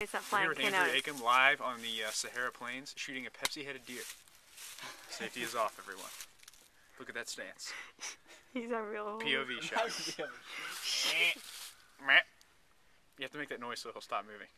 It's not We're here with Andrew canoes. Live on the uh, Sahara Plains shooting a Pepsi-headed deer. Safety is off, everyone. Look at that stance. He's a real. POV shot. You have to make that noise so he'll stop moving.